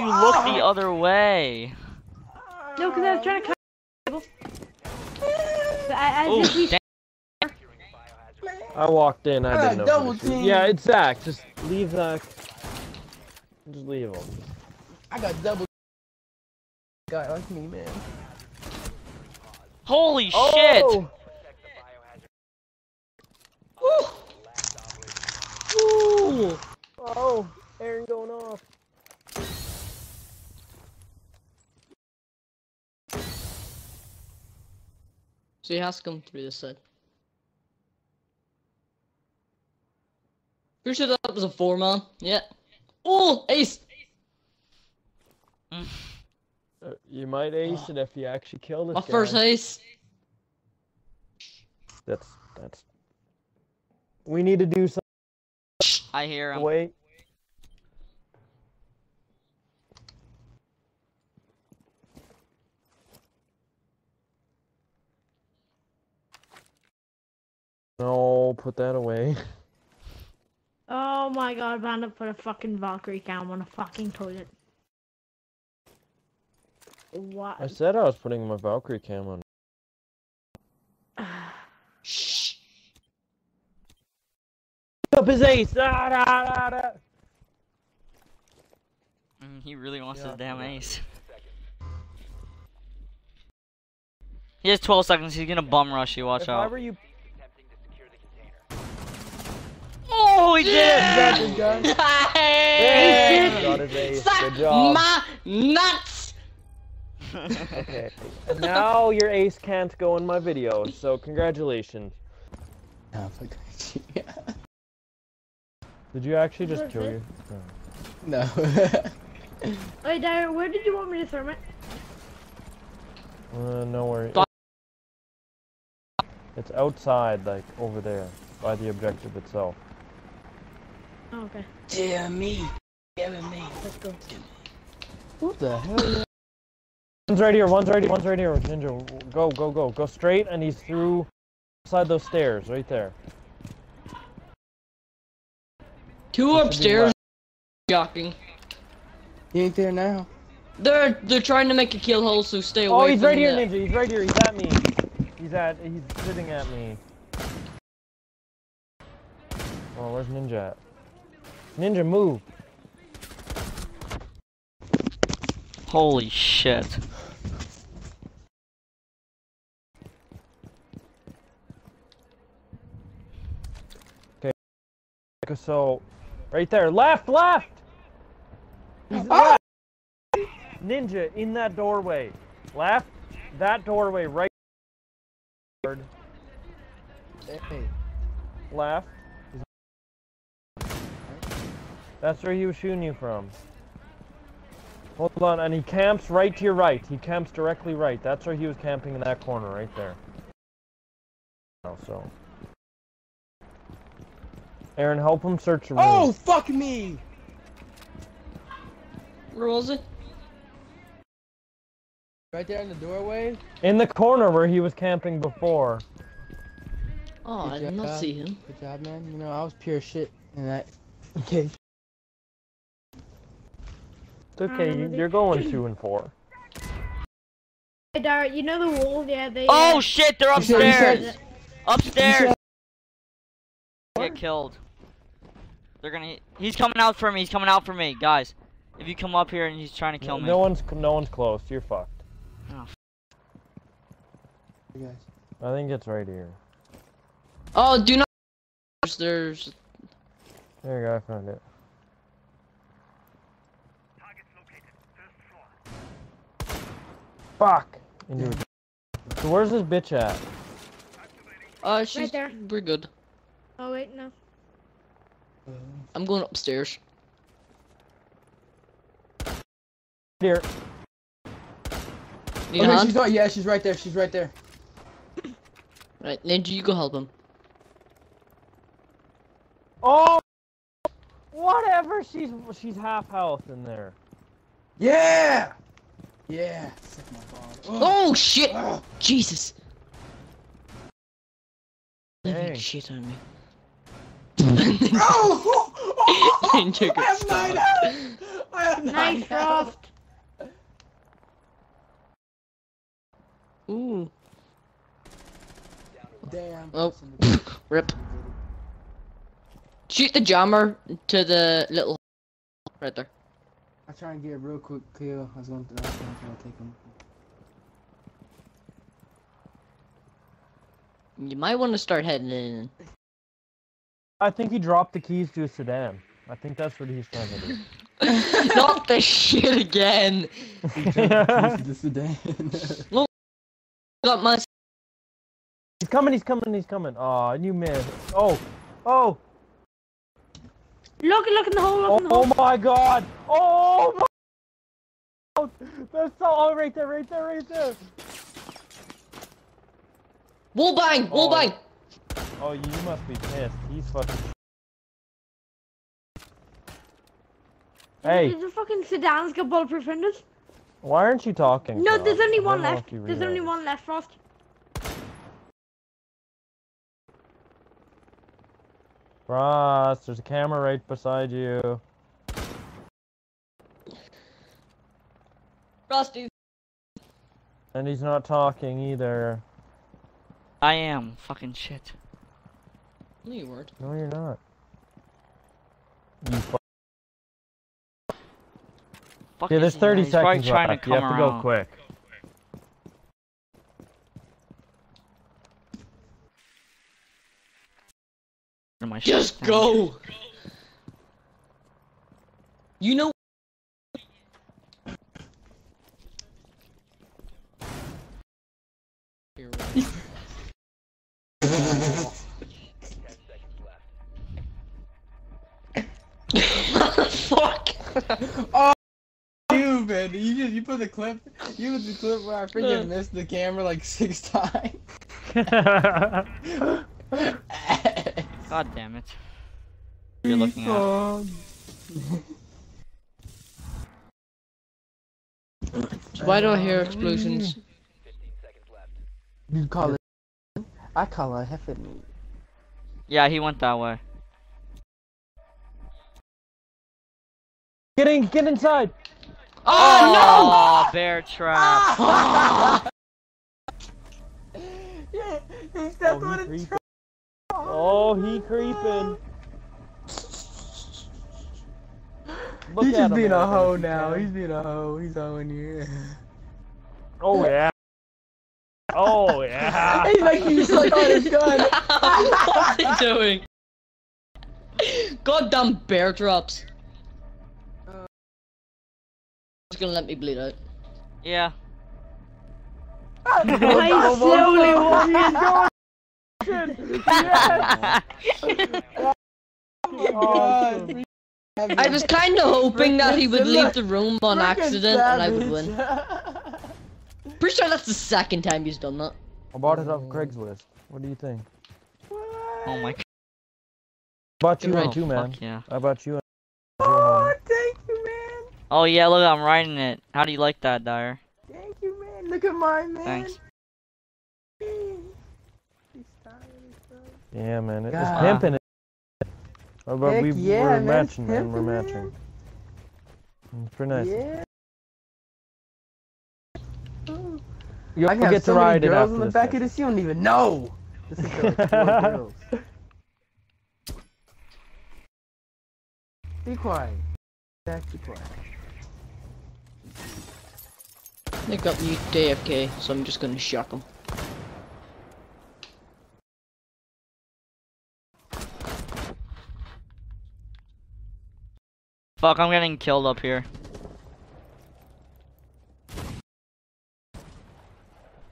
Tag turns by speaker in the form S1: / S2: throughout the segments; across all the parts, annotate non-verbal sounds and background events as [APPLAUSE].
S1: you look the other way?
S2: No, because I was trying to cut. I, I
S1: Oh, damn.
S3: I walked in. I didn't know. who
S4: double
S3: to shoot.
S4: team.
S3: Yeah, it's Zach. Just leave Zach. Just leave him.
S4: I got double. Guy like me, man.
S1: Holy oh! shit!
S3: Oh! Ooh. Oh, Aaron going off.
S5: So he has to come through this side. Pretty sure that was a four man. Yeah. Oh, ace.
S3: Uh, you might ace it if you actually kill this
S5: My
S3: guy.
S5: first ace.
S3: That's that's. We need to do something.
S1: I hear him.
S3: Wait. No, put that away. [LAUGHS]
S2: Oh my god, I'm gonna put a fucking Valkyrie cam on a fucking toilet. What?
S3: I said I was putting my Valkyrie cam on. [SIGHS]
S5: Shh.
S3: Up his ace! Ah, da, da, da.
S1: Mm, He really wants
S3: Yeah,
S1: his damn
S3: yeah.
S1: ace. He has 12 seconds. He's gonna bum rush you. Watch
S3: If I
S1: out.
S3: were you,
S1: Oh, he did it!
S5: Hey!
S3: got his.
S5: Suck
S3: Good job.
S5: my nuts.
S3: Okay. Now your ace can't go in my video, so congratulations.
S4: No. [LAUGHS]
S3: Did you actually just kill
S2: it?
S3: you?
S4: no. [LAUGHS]
S2: Wait, Dire, where did you want me to throw it?
S3: Uh, nowhere.
S5: Fuck.
S3: It's outside, like over there, by the objective itself.
S2: Oh, okay.
S4: Dear me. Give it me.
S2: Let's go.
S4: What the hell?
S3: One's right here. One's right here. One's right here. Ninja, go, go, go, go straight, and he's through, inside those stairs, right there.
S5: Two
S3: This
S5: upstairs. Shocking.
S4: He ain't there now.
S5: They're they're trying to make a kill hole, so stay oh, away.
S3: Oh, he's
S5: from
S3: right here,
S5: the-
S3: Ninja. He's right here. He's at me. He's at. He's sitting at me. Oh, where's Ninja at? Ninja, move.
S1: Holy shit. Okay.
S3: So, right there, left, left. He's
S4: Ah!
S3: left. Ninja in that doorway, left. That doorway, right.
S4: Hey.
S3: Left. That's where he was shooting you from. Hold on, and he camps right to your right. He camps directly right. That's where he was camping in that corner right there. Oh, so. Aaron, help him search the room.
S4: Oh, fuck me!
S5: Where was it?
S4: Right there in the doorway.
S3: In the corner where he was camping before.
S5: Oh, I
S4: Good
S5: did not see him.
S4: Good job, man. You know, I was pure shit in that. [LAUGHS] Okay.
S3: It's okay, you, you're going [LAUGHS] two and four.
S2: Hey, Dire, you know the wall? Yeah, they.
S1: Oh
S2: uh,
S1: shit, they're
S4: You said-
S1: upstairs! Upstairs! Get killed. They're gonna. He's coming out for me. He's coming out for me, guys. If you come up here and he's trying to kill
S3: No,
S1: me.
S3: no one's no one's close. You're fucked.
S4: You guys.
S3: I think it's right here.
S5: Oh, do not. There's.
S3: There you go. I found it. Fuck. Into it. So where's this bitch at?
S5: Uh, she's.
S2: right there.
S5: We're good.
S2: Oh wait, no.
S5: I'm going upstairs.
S3: Here.
S5: Need a
S4: Okay, she's right. Yeah, she's right there. She's right there.
S5: Right, Ninja, you go help him.
S3: Oh. Whatever. She's she's half health in there.
S4: Yeah. Yeah. Suck my.
S5: Oh shit!
S4: Oh.
S5: Jesus! Living
S3: Dang.
S5: shit on me. [LAUGHS]
S4: Oh!
S5: oh, oh, oh [LAUGHS] Ninja
S4: I have nine health. I
S2: Nice Frost.
S5: Ooh.
S4: Damn.
S5: Oh. [LAUGHS] Rip. Shoot the jammer to the little right there.
S4: I try and get a real quick kill. I was going to, I was going to take him.
S5: You might want to start heading in.
S3: I think he dropped the keys to a sedan. I think that's what he's trying to do. [LAUGHS]
S5: Not the shit again.
S4: He jumped the [LAUGHS] sedan.
S5: Got my.
S3: He's coming, he's coming, he's coming. Aw, and you missed. Oh, oh,
S2: Look, look in the hole, look
S3: oh,
S2: in the
S3: oh my god. Oh my That's so, oh, right there, right there, right there.
S5: Wall bang! Wall
S3: Oh.
S5: bang!
S3: Oh, you must be pissed. He's fucking. Hey,
S2: The fucking sedan's got bulletproof windows.
S3: why aren't you talking?
S2: No,
S3: Frost?
S2: there's only one left. There's only one left, Frost.
S3: Frost, there's a camera right beside you.
S5: Frosty.
S3: And he's not talking either.
S1: I am. Fucking shit.
S5: No, you weren't.
S3: No, you're not. You fu-
S1: Fuck
S3: yeah, there's 30
S1: He's probably
S3: seconds
S1: trying
S3: left.
S1: to
S3: you
S1: come
S3: have to go quick.
S1: My
S5: Just
S1: shit down.
S5: go! You know. Here, wait. Fuck!
S4: Oh, you, man. You just you put the clip. You put the clip where I freaking missed the camera like six [LAUGHS] times. [LAUGHS]
S1: God damn it. You're looking at.
S5: So [LAUGHS] why do I hear explosions?
S4: You call it? I call it heffing.
S1: Yeah, he went that way.
S3: Get in, get inside.
S1: Oh, oh no! Oh bear trap. Ah! [LAUGHS] [LAUGHS]
S4: yeah, he
S3: Oh,
S4: stepped
S3: he
S4: on a trap.
S3: Oh, he creeping. Look
S4: He's
S3: at
S4: just
S3: him,
S4: being a
S3: Eric,
S4: hoe now.
S3: can.
S4: He's being a hoe. He's hoeing you.
S3: Oh yeah. Oh yeah.
S4: He's like he's like on his [LAUGHS] gun.
S5: what are they doing? Goddamn bear traps. He's gonna let me bleed out.
S1: Yeah. [LAUGHS]
S2: He's slowly walking.
S3: Awesome. [LAUGHS]
S5: I was kind of hoping that he would leave the room on accident and I would win. Pretty sure that's the second time he's done that.
S3: I bought it off Craigslist. What do you think?
S1: Oh my god.
S3: I Bought you
S5: Good
S3: one
S5: right.
S3: too, man.
S1: Yeah.
S3: I bought you one.
S4: Oh, thank you, man.
S1: Oh yeah, look, I'm writing it. How do you like that, Dire?
S4: Thank you, man. Look at mine, man.
S1: Thanks.
S3: Yeah, man. It was
S4: God.
S3: pimping it. Oh, but
S4: Heck
S3: we
S4: yeah,
S3: we're
S4: man,
S3: matching,
S4: it's
S3: man. We're matching. It's pretty nice.
S4: Yeah.
S3: You'll
S4: I have
S3: get
S4: so
S3: to
S4: many
S3: ride it
S4: girls
S3: after
S4: in the
S3: this
S4: back of this. You don't even know. This is four [LAUGHS] girls. Be quiet. Back, be quiet.
S5: They got me AFK, so I'm just gonna shock him.
S1: Fuck, I'm getting killed up here.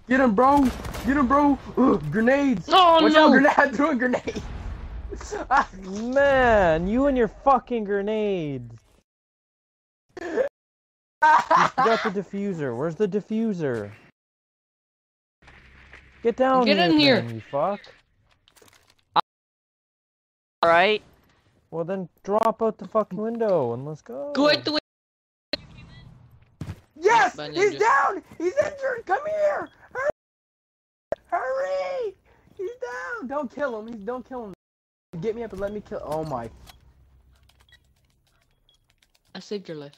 S4: Get him, bro. Get him, bro. Ugh, grenades.
S5: Oh
S4: Watch
S5: no!
S4: out, grenade. [LAUGHS] I'm throwing grenades. [LAUGHS] Ah,
S3: Man, you and your fucking grenades. You got the diffuser. Where's the diffuser? Get down
S5: Get
S3: here,
S5: in here.
S3: then, you fuck.
S1: Alright.
S3: Well then, drop out the fucking window and let's go.
S5: Go out the way.
S4: yes,
S5: By
S4: he's
S5: ninja.
S4: down. He's injured. Come here. Hurry. Hurry. He's down. Don't kill him. He's don't kill him. Get me up and let me kill. Oh my.
S5: I saved your life.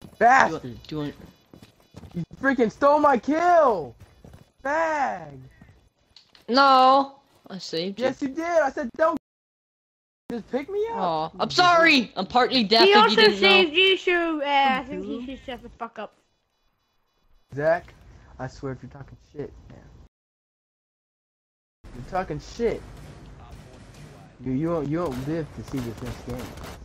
S5: Do you
S4: Bastard!
S5: want? Do you want?
S4: You freaking stole my kill! Bag!
S5: No, I saved you.
S4: Yes, you did. I said don't. Just pick me up.
S5: Aw, I'm sorry. I'm partly deaf.
S2: He
S5: if you
S2: also
S5: didn't
S2: saved
S5: know.
S2: you, so uh, I think he should shut the fuck up.
S4: Zach, I swear if you're talking shit, man. You're talking shit. You you won't you won't live to see this next game.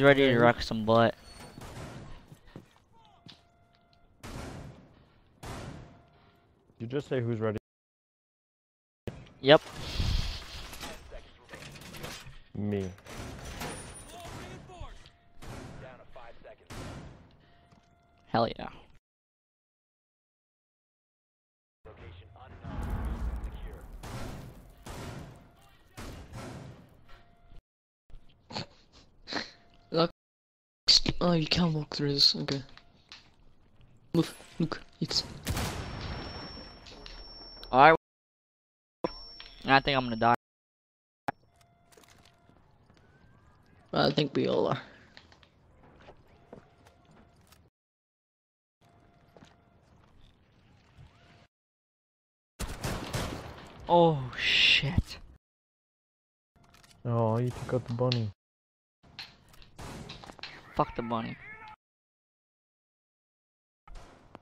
S1: He's ready to rock some butt.
S3: You just say who's ready.
S1: Yep.
S3: Me.
S1: Hell yeah.
S5: Oh, you can't walk through this. Okay. Look, look, it's.
S1: Alright. I think I'm gonna die.
S5: I think we all are.
S1: Oh shit.
S3: Oh, you took out the bunny.
S1: Fuck the bunny.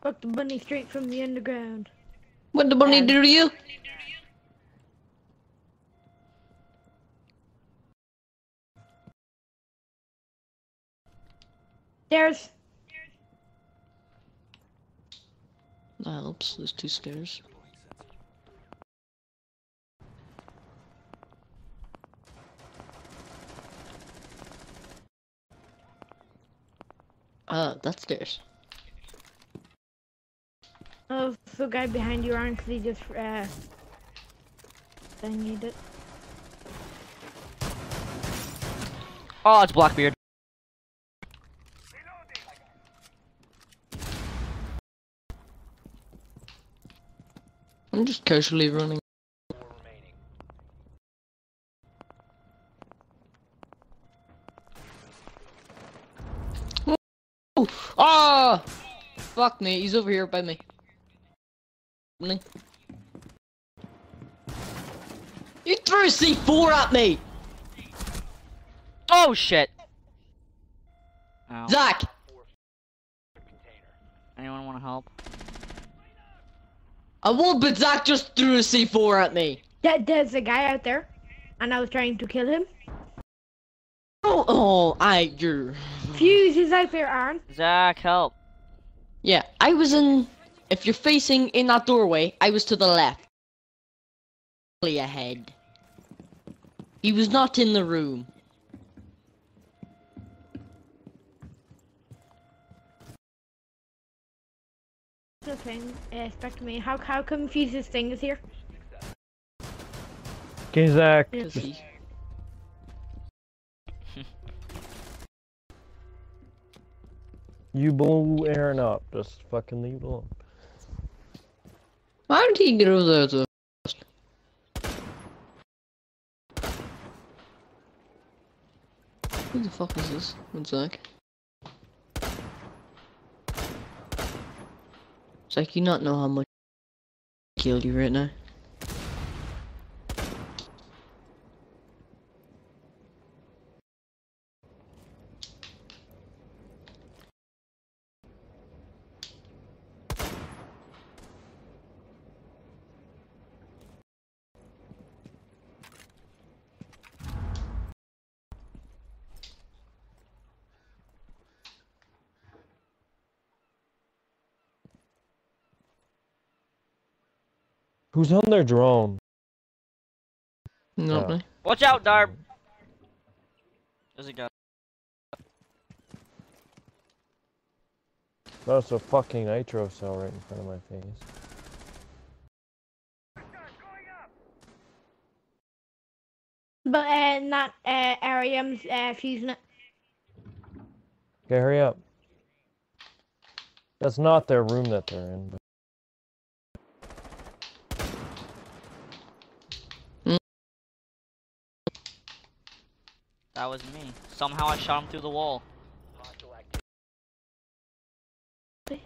S2: Fuck the bunny straight from the underground.
S5: What the bunny do to you?
S2: There's
S5: That helps. There's two stairs. Uh, that's stairs.
S2: oh the guy behind you, Aaron, 'cause he just uh. Then it.
S1: Oh, it's Blackbeard.
S5: I'm just casually running. Oh! Ah! Fuck me, he's over here by me. Me. You threw a C4 at me!
S1: Oh shit. Ow.
S5: Zach!
S1: Anyone want to help?
S5: I would, but Zach just threw a C4 at me.
S2: That there's a guy out there, and I was trying to kill him.
S5: Oh, oh, I, you're...
S2: Fuse is out there, Aaron.
S1: Zach, help.
S5: Yeah, I was in. If you're facing in that doorway, I was to the left. Really ahead. He was not in the room.
S2: The thing, uh, expect me. How how come Fuse's thing is here?
S3: Okay, Zach. Just, you blew Aaron up. Just fucking leave it alone.
S5: Why did he get over there? To... Who the fuck is this? One sec. Zach, you not know how much I killed you right now?
S3: Who's on their drone?
S5: Not
S3: Yeah.
S1: Watch out, Darb. There's a guy.
S3: That's a fucking nitro cell right in front of my face.
S2: But uh, not uh, area, I'm uh, fusing it.
S3: Okay, hurry up. That's not their room that they're in. But...
S1: That was me. Somehow I shot him through the wall. I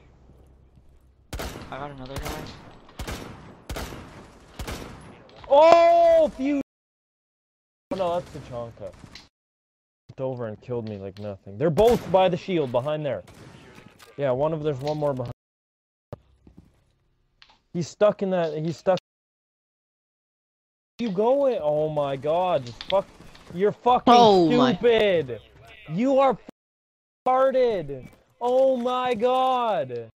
S1: got another guy.
S3: Oh, fuse! Oh no, that's Tachanka. Over and killed me like nothing. They're both by the shield behind there. Yeah, one of there's one more behind. He's stuck in that. He's stuck. You going? Oh my God! Just fuck. You're fucking
S5: Oh my-
S3: stupid. You are farted. Oh my God.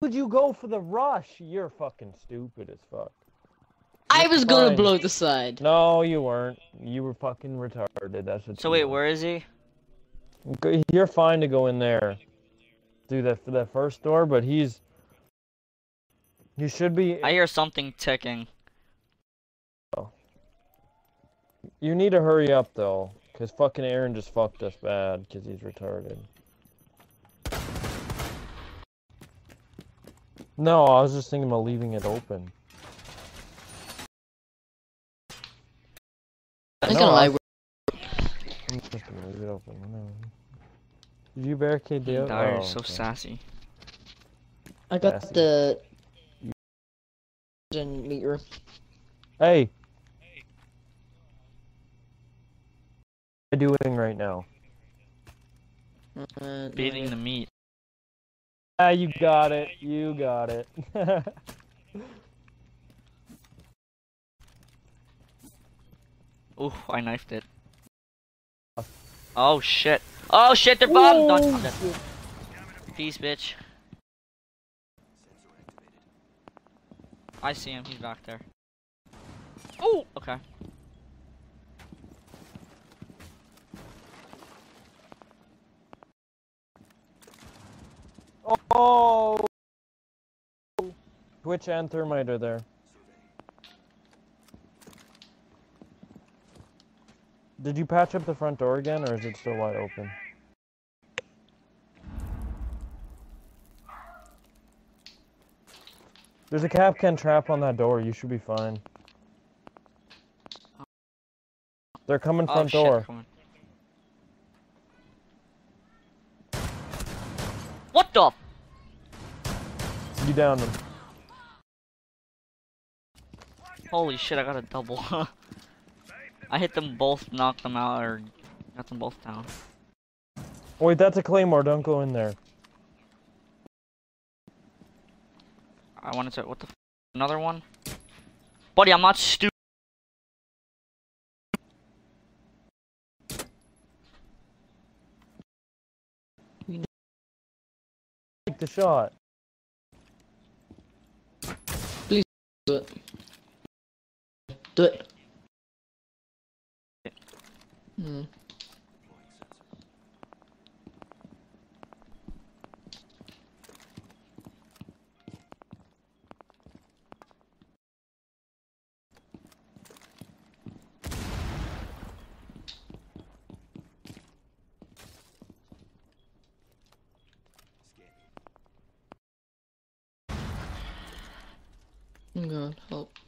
S3: Would you go for the rush? You're fucking stupid as fuck.
S5: I
S3: You're
S5: was gonna blow the side.
S3: No, you weren't. You were fucking retarded. That's what.
S1: So wait,
S3: were.
S1: where is he?
S3: You're fine to go in there. Do that for that first door, but he's. You should be.
S1: I hear something ticking.
S3: You need to hurry up though, cause fucking Aaron just fucked us bad, cause he's retarded. No, I was just thinking about leaving it open.
S5: I'm
S3: No,
S5: gonna lie.
S3: I- I'm just gonna leave it open. No. Did you barricade the?
S1: Dire,
S3: oh,
S1: you're so
S3: okay.
S1: sassy.
S5: I got
S3: Sassy.
S5: the in meter.
S3: Hey. What are you doing right now?
S5: Uh,
S1: Beating the meat.
S3: Ah, you got it. You got it. [LAUGHS]
S1: Ooh, I knifed it. Oh shit. Oh shit, they're bomb. No, I'm dead. Peace, bitch. I see him. He's back there. Oh, okay.
S3: Oh. Twitch and Thermite are there. Did you patch up the front door again, or is it still wide open? There's a Kapkan trap on that door. You should be fine. They're coming
S1: Oh
S3: front
S1: shit.
S3: door.
S1: What?
S3: You downed them.
S1: Holy shit, I got a double. [LAUGHS] I hit them both, knocked them out, or got them both down.
S3: Wait, that's a claymore. Don't go in there.
S1: I wanted to. What the? F another one? Buddy, I'm not stupid.
S3: Take the shot.
S5: Do it. Do it. Hmm. Oh God, help.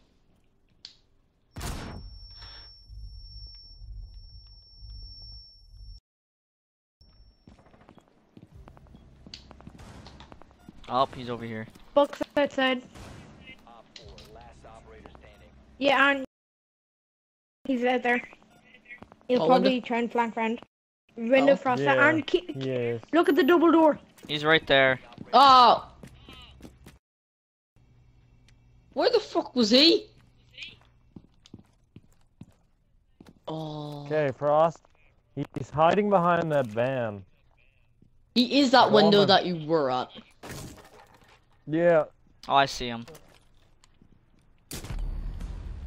S1: Oh, he's over here.
S2: Books outside. Yeah, and he's out there. He'll
S5: Oh,
S2: probably
S5: window.
S2: try and flank round. Window
S5: Oh,
S2: frost
S3: yeah.
S2: and keep,
S3: Yes.
S2: look at the double door.
S1: He's right there.
S5: Oh! Where the fuck was he? Oh.
S3: Okay, Frost. He's hiding behind that van.
S5: He is that window
S3: Woman.
S5: that you were at.
S3: Yeah.
S1: Oh, I see him.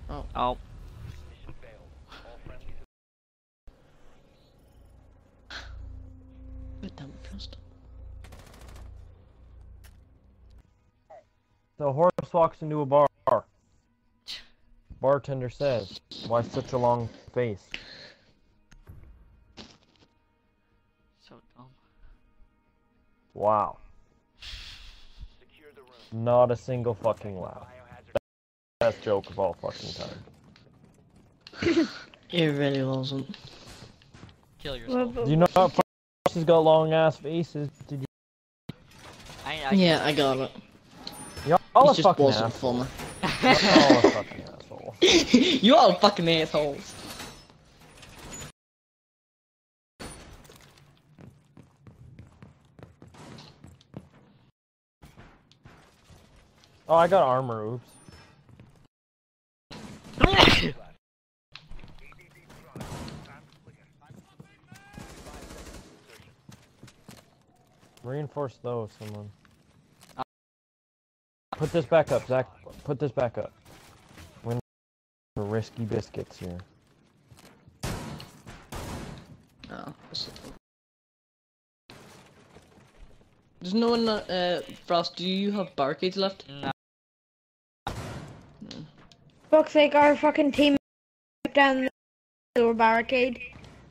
S5: Oh.
S1: Oh.
S5: God damn.
S3: The horse walks into a bar. bartender says. Why such a long face?
S1: So dumb.
S3: Wow. Not a single fucking laugh. Best joke of all fucking time. [COUGHS]
S5: It really wasn't.
S1: Kill
S2: Well,
S1: yourself.
S2: but-
S3: Do you know how has got long ass faces? Did you?
S1: I, I,
S5: Yeah, I got it.
S3: Y'all a
S5: just
S3: fucking
S5: wasn't
S3: asshole.
S5: funny.
S3: Y'all a fucking asshole.
S5: you all fucking assholes. [LAUGHS]
S3: Oh, I got armor. Oops. [COUGHS] Reinforce those, someone. Put this back up, Zach. Put this back up. Win for risky biscuits here.
S5: Oh, There's no one, uh, Frost, do you have barricades left?
S1: no.
S2: Fuck's sake, our fucking team down the door barricade,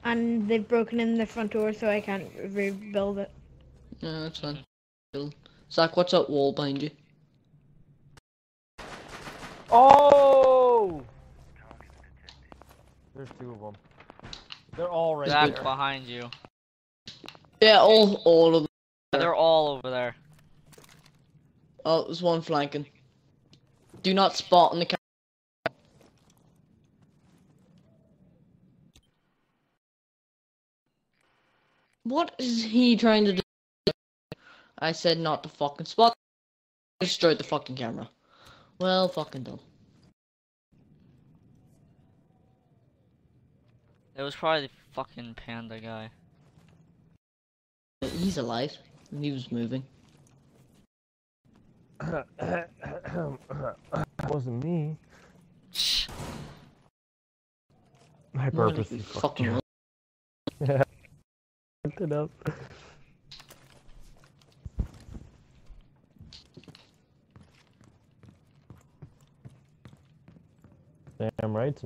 S2: and they've broken in the front door, so I can't rebuild it.
S5: No, that's fine. Zach, what's that wall behind you?
S3: Oh! There's two of them. They're all right
S1: Zach
S3: there.
S1: behind you.
S5: Yeah, all, all of them.
S1: They're all over there.
S5: Oh, there's one flanking. Do not spot on the camera. What is he trying to do? I said not to fucking spot. Destroyed the fucking camera. Well, fucking done.
S1: It was probably the fucking panda guy.
S5: He's alive. And he was moving. [COUGHS]
S3: wasn't me. I
S5: More like
S3: purposely fucked
S5: fucking
S3: you. [LAUGHS] it up. Damn right.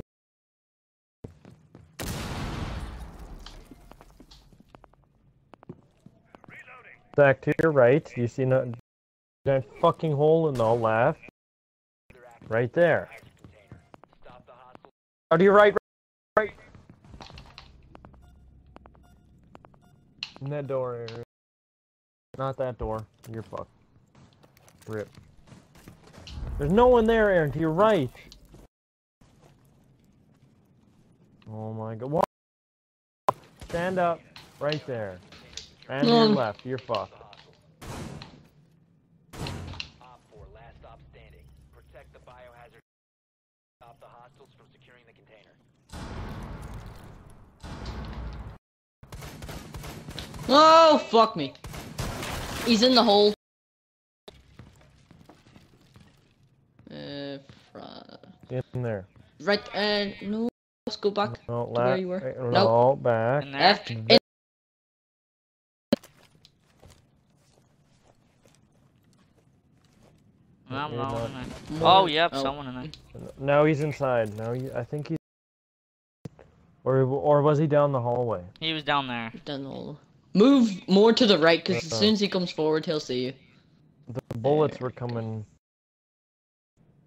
S3: Back to your right. You see no, that fucking hole in the left? Right there. Oh, to your right. In that door area. Not that door. You're fucked. Rip. There's no one there, Aaron. To your right. Oh my god. What? Stand up. Right there. And to your
S5: mm.
S3: left. You're fucked.
S6: Op 4, last stop standing. Protect the biohazard. Stop the hostiles from securing the container.
S5: Oh, fuck me. He's in the hole. Uh, fra-
S3: In there.
S5: right, uh, no, let's go back.
S3: No,
S5: To where you were?
S3: right,
S5: Nope.
S3: No, back.
S1: In there.
S5: F, in,
S1: No,
S3: You're not-
S1: in there.
S5: more-
S1: Oh, yep, someone in there.
S3: Now he's inside. Now he, I think he's. Or, or was he down the hallway?
S1: He was down there.
S5: Down the hole. Move more to the right, because as
S3: Uh-uh.
S5: soon as he comes forward, he'll see you.
S3: The bullets were coming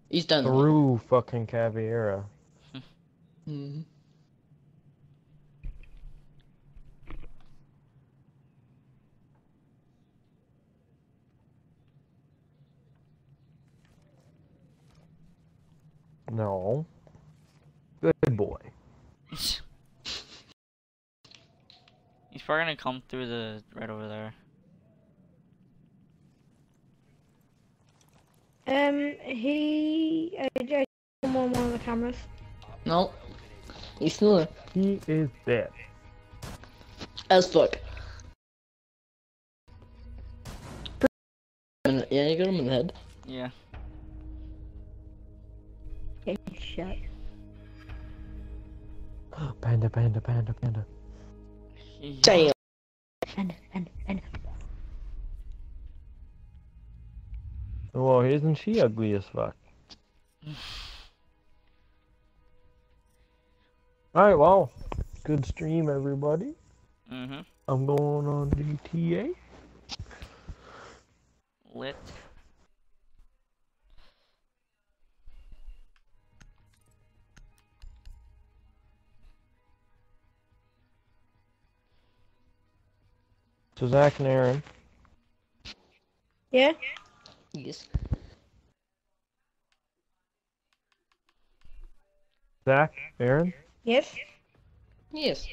S5: He's done.
S3: through fucking Caveira. [LAUGHS]
S5: Mhm.
S3: No. Good boy.
S1: Probably gonna come through the right over there.
S2: Um, he, I, I him on one of the cameras.
S5: No. He's still there.
S3: He is dead.
S5: As fuck. Yeah, you got him in the head.
S1: Yeah.
S2: Okay, shut. [GASPS]
S3: Panda, panda, panda, panda.
S5: Damn.
S2: And, and, and.
S3: Well, isn't she ugly as fuck? [SIGHS] Alright, well, good stream, everybody.
S1: Mm-hmm.
S3: I'm going on GTA.
S1: Lit.
S3: So Zach and Aaron,
S2: Yeah?
S5: Yes.
S3: Zach, Aaron,
S2: Yes?
S5: Yes.